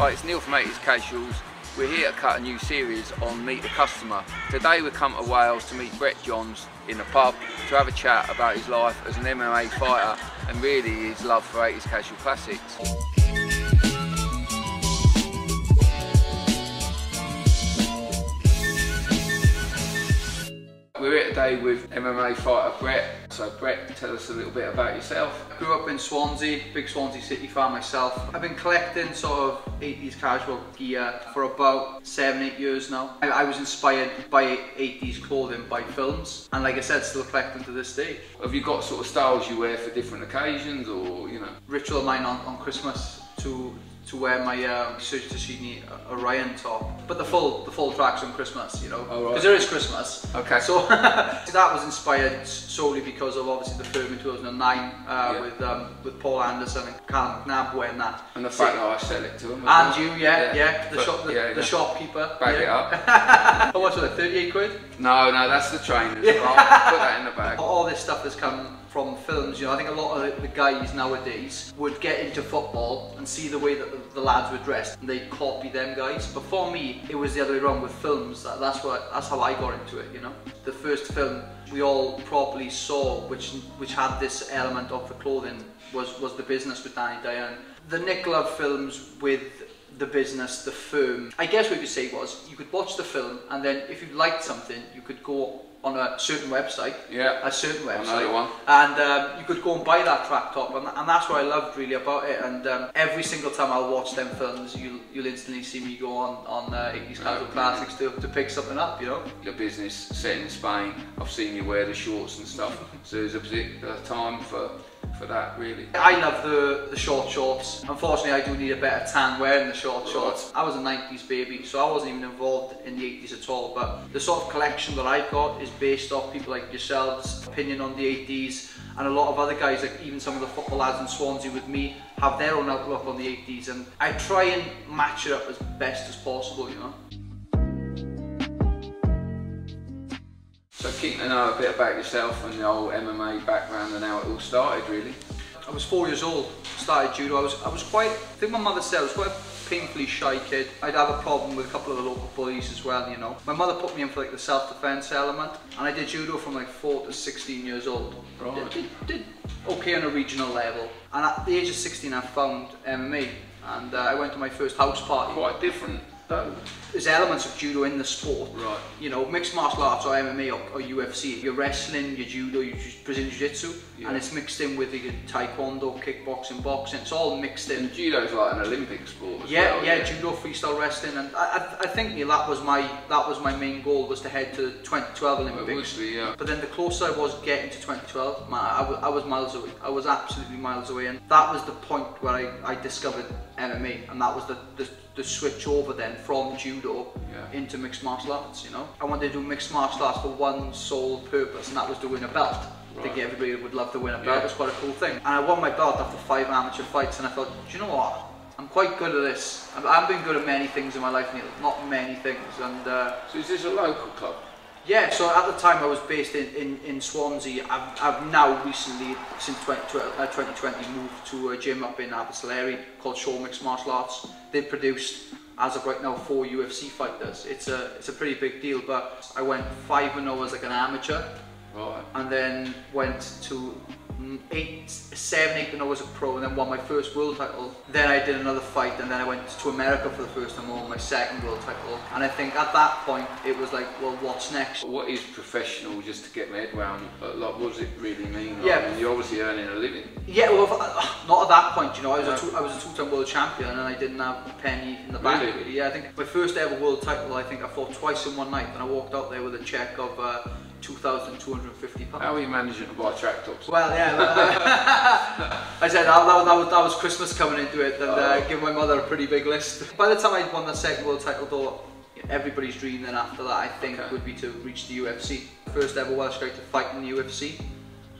Hi, it's Neil from 80s Casuals. We're here to cut a new series on Meet the Customer. Today we come to Wales to meet Brett Johns in a pub to have a chat about his life as an MMA fighter and really his love for 80s Casual classics. We're here today with MMA fighter Brett. So Brett, tell us a little bit about yourself. Grew up in Swansea, big Swansea City fan myself. I've been collecting sort of 80s casual gear for about seven, eight years now. I, I was inspired by 80s clothing by films, and like I said, still collecting to this day. Have you got sort of styles you wear for different occasions or, you know? Ritual of mine on, on Christmas to to wear my um, Sergio Tacchini Orion top, but the full the full tracks on Christmas, you know, because oh, right. there is Christmas. Okay. So that was inspired solely because of obviously the film in 2009 uh, Yeah. with um, with Paul Anderson and Calum McNab wearing that. And the fact that I sell it to him. And you, yeah, yeah, the, But- shop, the, yeah, the shopkeeper. Yeah. it up. How much was it? 38 quid? No, no, that's the trainers. I'll put that in the bag. All this stuff has come from films. You know, I think a lot of the, guys nowadays would get into football and see the way that the, the lads were dressed, and they'd copy them guys. But for me, it was the other way around with films. That, that's what that's how I got into it. You know, the first film we all properly saw, which which had this element of the clothing, was was the business with Danny Dyer. The Nick Love films with the business, the firm. I guess what you could say was you could watch the film and then if you liked something, you could go on a certain website, Yeah. a certain website, and um, you could go and buy that track top, and, and that's what I loved really about it. And um, every single time I'll watch them films, you'll you'll instantly see me go on on uh, 80s casual Okay. classics to, to pick something up, you know. The business set in Spain. I've seen you wear the shorts and stuff. So there's a particular time for for that, really. I love the, the short shorts. Unfortunately, I do need a better tan wearing the short shorts. I was a 90s baby, so I wasn't even involved in the 80s at all, but the sort of collection that I've got is based off people like yourselves, opinion on the 80s, and a lot of other guys, like even some of the football lads in Swansea with me, have their own outlook on the 80s, and I try and match it up as best as possible, you know. So keen to know a bit about yourself and the old MMA background and how it all started, really. I was four years old, started judo. I was, I was quite, I think my mother said I was quite a painfully shy kid. I'd have a problem with a couple of the local bullies as well, you know. My mother put me in for like the self-defense element, and I did judo from like four to 16 years old. Right. Did, did, did okay on a regional level. And at the age of 16, I found MMA, and uh, I went to my first house party. Quite different, There's elements of judo in the sport. Right. You know, mixed martial arts or MMA or, or UFC. You're wrestling, your judo, your Brazilian jiu-jitsu, Yeah. and it's mixed in with your taekwondo, kickboxing, boxing. It's all mixed in. And judo's like an Olympic sport as Yeah, well. yeah, yeah, judo, freestyle wrestling, and I, I, I think that was my that was my main goal was to head to 2012 Olympics. Obviously, yeah. But then the closer I was getting to 2012, man, I, I was miles away. I was absolutely miles away, and that was the point where I, I discovered MMA, and that was the, the, the switch over then from judo Yeah. into mixed martial arts. You know, I wanted to do mixed martial arts for one sole purpose, and that was to win a belt. I think everybody would love to win a belt. Yeah. It's quite a cool thing. And I won my belt after five amateur fights, and I thought, do you know what? I'm quite good at this. I've, I've been good at many things in my life, Neil. Not many things, and. Uh, So is this a local club? Yeah, so at the time I was based in, in, in Swansea. I've, I've now recently, since 2012, uh, 2020, moved to a gym up in Abertillery called Shaw Mixed Martial Arts. They've produced, as of right now, four UFC fighters. It's a, it's a pretty big deal, but I went 5-0 as like an amateur. Right. And then went to eight, seven, eight and 0 as a pro, and then won my first world title. Then I did another fight, and then I went to America for the first time, won my second world title. And I think at that point it was like, well, what's next? What is professional, just to get my head round, uh, like, what does it really mean? Like, Yeah. I mean, you're obviously earning a living. Yeah, well, uh, not at that point, you know. I was No. a two, I was a two-time world champion, and I didn't have a penny in the bank. Really? Really. Yeah, I think my first ever world title. I think I fought twice in one night, and I walked out there with a check of uh, two thousand two hundred fifty pounds. How are you managing to buy track tops? Well, yeah. I said that, that, that, was, that was Christmas coming into it, and uh, give my mother a pretty big list. By the time I'd won the second world title, though, everybody's dream then after that, I think, Okay. would be to reach the UFC. First ever Welsh guy to fight in the UFC,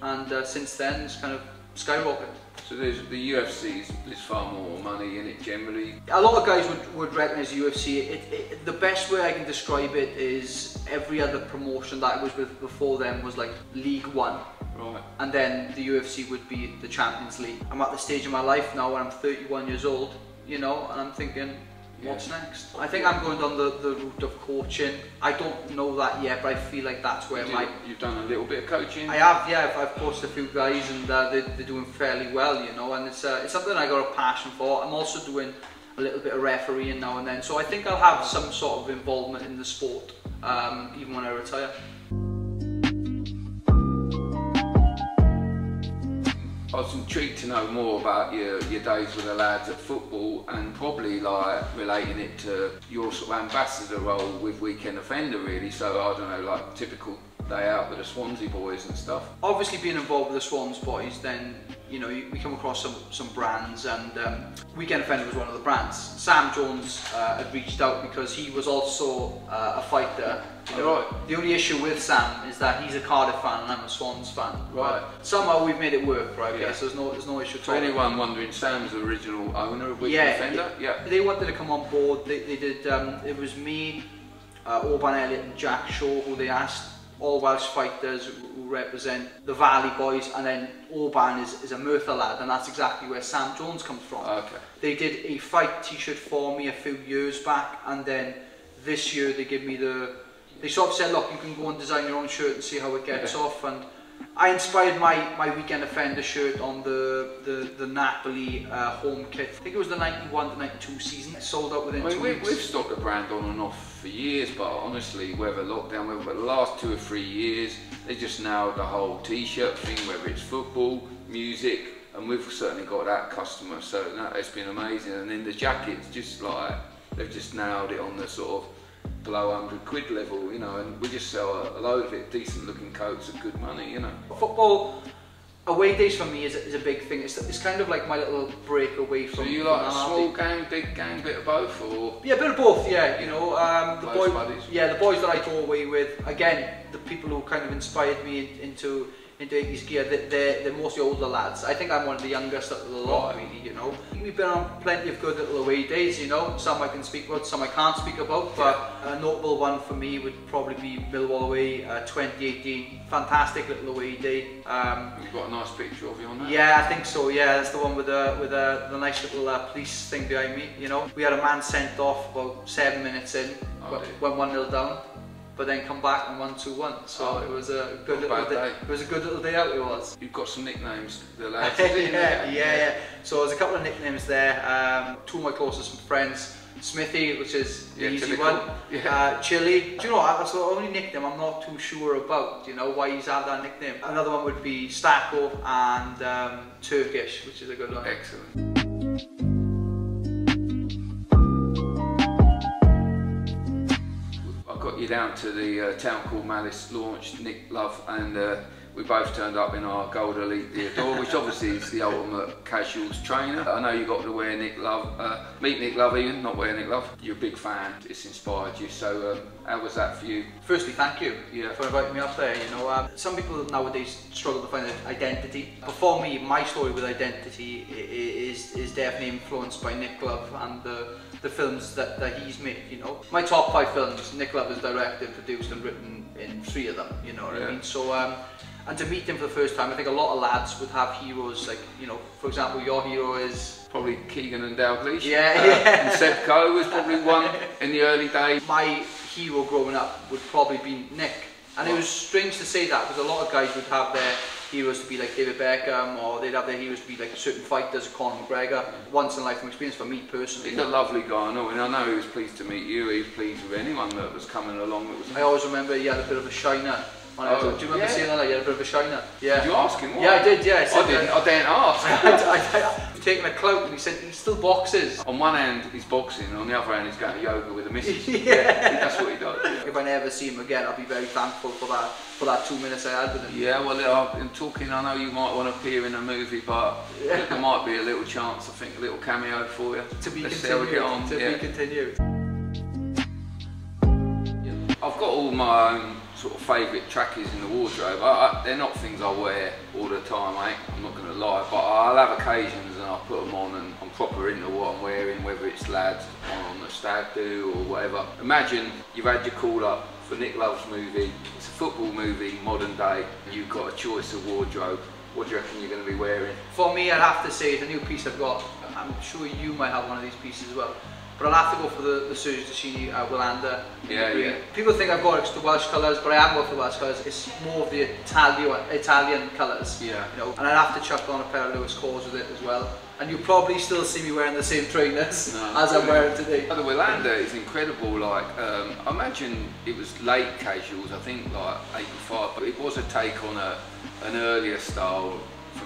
and uh, since then it's kind of skyrocketed. So there's the UFC there's far more money in it generally. A lot of guys would, would recognise UFC. It, it, the best way I can describe it is every other promotion that I was with before them was like League One. Right. and then the UFC would be the Champions League. I'm at the stage of my life now where I'm 31 years old you know, and I'm thinking, Yeah. What's next? I think I'm going down the, the route of coaching. I don't know that yet, but I feel like that's where you my... You've done a little bit of coaching? I have, yeah. I've, I've coached a few guys and uh, they, they're doing fairly well, you know, and it's, uh, it's something I got a passion for. I'm also doing a little bit of refereeing now and then, so I think I'll have some sort of involvement in the sport, um, even when I retire. I was intrigued to know more about your, your days with the lads at football and probably like relating it to your sort of ambassador role with Weekend Offender really. So I don't know, like typical day out with the Swansea boys and stuff. Obviously, being involved with the Swans boys, then you know we come across some some brands, and um, Weekend Offender was one of the brands. Sam Jones uh, had reached out because he was also uh, a fighter. You know, Right. The only issue with Sam is that he's a Cardiff fan and I'm a Swans fan. Right. But somehow we've made it work, right? Yeah. Okay, so there's no there's no issue at For all. anyone wondering, Sam's the original owner of Weekend Yeah, Offender. Yeah. They wanted to come on board. They, they did. Um, it was me, uh, Oban Elliott, and Jack Shaw who they asked. all Welsh fighters who represent the Valley Boys, and then Orban is, is a Merthyr lad, and that's exactly where Sam Jones comes from. Okay. They did a fight t-shirt for me a few years back, and then this year they give me the... They sort of said, look, you can go and design your own shirt and see how it gets yeah. off, and I inspired my, my weekend offender shirt on the the, the Napoli uh, home kit. I think it was the 91 to 92 season. It sold out within I mean, two we, weeks. we've stocked the brand on and off for years, but honestly, whether lockdown, whether but the last two or three years, they just nailed the whole T-shirt thing, whether it's football, music, and we've certainly got that customer. So that, it's been amazing. And then the jackets, just like they've just nailed it on the sort of below 100 quid level, you know. And we just sell a, a load of it, decent looking coats at good money, you know. Football away days for me is, a- is a big thing. It's, it's kind of like my little break away from. So you like a small gang, big gang, bit of both, or Yeah, bit of both. Yeah, you know, um, the Close boy, buddies. yeah, the boys that I go away with. Again, the people who kind of inspired me into into 80s gear. They, they're they're mostly older lads. I think I'm one of the youngest of the lot, really. You know, we've been on plenty of good little away days. You know, some I can speak about, some I can't speak about. But a notable one for me would probably be Millwall away, uh, 2018. Fantastic little away day. Um, you've got a nice picture of you on that? yeah, I think so. Yeah, that's the one with the with the, the nice little uh, police thing behind me. You know, we had a man sent off about seven minutes in, Oh, went- went one 0 down, but then come back and one two one. So Oh, it was a good little day. day. It was a good little day out. It was. You've got some nicknames, the lads. yeah, yeah, yeah. So there's a couple of nicknames there. Um, two of my closest friends. Smithy, which is the Yeah, easy typical. one. Yeah. Uh, Chili. Do you know, that's the only nickname I'm not too sure about, you know, why he's had that nickname. Another one would be Stacko and um, Turkish, which is a good one. Excellent. Down to the uh, town called Malice launch, Nick Love, and uh, we both turned up in our gold elite Theodore, which obviously is the ultimate casuals trainer. I know you got to wear Nick Love, uh, meet Nick Love even, not wear Nick Love. You're a big fan, it's inspired you, so um, how was that for you? Firstly, thank you yeah. for inviting me up there. You know, um, some people nowadays struggle to find their identity, but for me, my story with identity is, is definitely influenced by Nick Love and the, the films that, that he's made, you know. My top five films, Nick Love has directed, produced and written in three of them, you know what yeah. I mean? So um, and to meet him for the first time, I think a lot of lads would have heroes like, you know, for example, your hero is Probably Keegan and Dalglish. Yeah, Uh, yeah. And was probably one in the early days. my hero growing up would probably be Nick. And it was strange to say that because a lot of guys would have their heroes to be like David Beckham or they'd have their heroes to be like certain fighters, Conor McGregor. Once in a lifetime experience for me personally. He's a lovely guy, I know, and I know he was pleased to meet you. He was pleased with anyone that was coming along that was. I always remember he had a bit of a shiner. Was, Oh, do you remember yeah. seeing that? He had a bit of a shiner. Yeah. Did you ask him? What? Yeah, I did. Yeah, I, said oh, oh, oh. I didn't. I daren't ask. I, I, I, taking a cloak and he said he still boxes. on one end he's boxing, and on the other hand, he's going to yoga with a missus. Yeah. that's what he does. If I never see him again, I'll be very thankful for that for that two minutes I had with him. Yeah, well, in talking, I know you might want to appear in a movie, but Yeah. there might be a little chance, I think, a little cameo for you. To be Let's see how we continued. get on. To yeah. be continued. I've got all my own sort of favourite trackies in the wardrobe. I, I, they're not things I wear all the time, mate. I'm not going to lie, but I'll have occasions and I'll put them on and I'm proper into what I'm wearing, whether it's lads on the stag do or whatever. Imagine you've had your call up for Nick Love's movie. It's a football movie, modern day. You've got a choice of wardrobe. what do you reckon you're going to be wearing? For me, I'd have to say it's a new piece I've got. I'm sure you might have one of these pieces as well. But I'll have to go for the, the Sergio Tacchini uh, Wilander. Yeah, yeah. People think I've got the Welsh colours, but I am going for the Welsh colours. It's more of the Italian, Italian colours. Yeah. You know, and I'd have to chuck on a pair of Lois Cords with it as well. And you'll probably still see me wearing the same trainers No, as I'm wearing today. The Wilander is incredible. Like um, I imagine it was late casuals. I think like '85, but it was a take on a an earlier style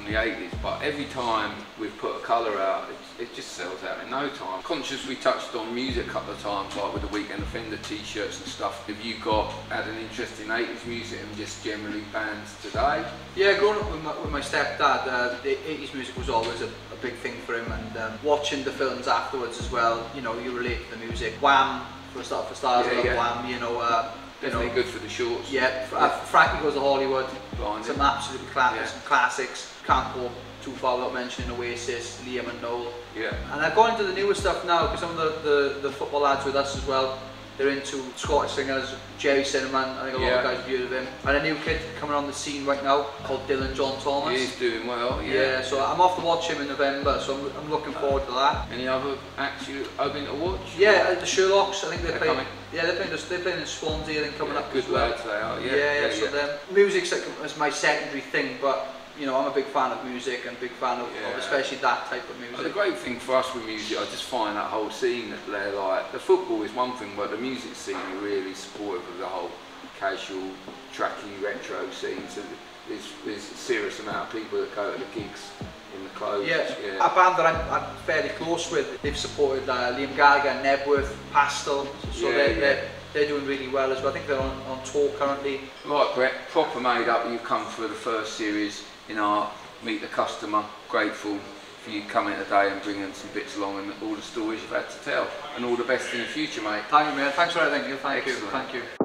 from the '80s. But every time we've put a colour out, it, it just sells out in no time. Conscious, we touched on music a couple of times, like with the Weekend Offender T-shirts and stuff. Have you got had an interest in '80s music and just generally bands today? Yeah, growing up with my, with my stepdad, uh, the 80s music was always a, a big thing for him, and um, watching the films afterwards as well, you know, you relate to the music. Wham, for a start, for stars, Yeah, yeah. Wham, you know, uh, Isn't know, good for the shorts? Yeah, yeah. Uh, Frankie goes to Hollywood, Blinded. some absolute classics, yeah. classics. Can't go too far without mentioning Oasis, Liam and Noel. Yeah. And I've gone into the newer stuff now because some of the, the, the football lads with us as well, they're into Scottish singers, Jerry Cinnamon, I think a lot yeah. of guys have heard of him. And a new kid coming on the scene right now called Dylan John Thomas. He's doing well, yeah. Yeah, so I'm off to watch him in November, so I'm, I'm looking forward to that. Any other acts you have been to watch? Yeah, or? the Sherlocks, I think they're, they're playing. Coming. Yeah, they're playing, they're playing in Swansea, I think, coming yeah, up good as well. Good lads they are, yeah. Yeah, yeah, yeah so. Them, music's like, is my secondary thing, but you know, I'm a big fan of music and big fan of, yeah. of especially that type of music. Well, the great thing for us with music, I just find that whole scene that they're like, the football is one thing, but the music scene are really supportive of the whole casual, tracky, retro scene. So there's, there's a serious amount of people that go to the gigs in the clothes. Yeah, yeah. a band that I'm, I'm fairly close with, they've supported uh, Liam Gallagher, Nebworth, Pastel, so yeah, they're, yeah. they're they're doing really well as well. I think they're on, on tour currently. Right, Brett, proper made up. You've come for the first series you know, meet the customer, grateful for you coming today and bringing some bits along and all the stories you've had to tell. And all the best in the future, mate. Thank you, man. Thanks for everything. Thank Excellent. you. Thank you.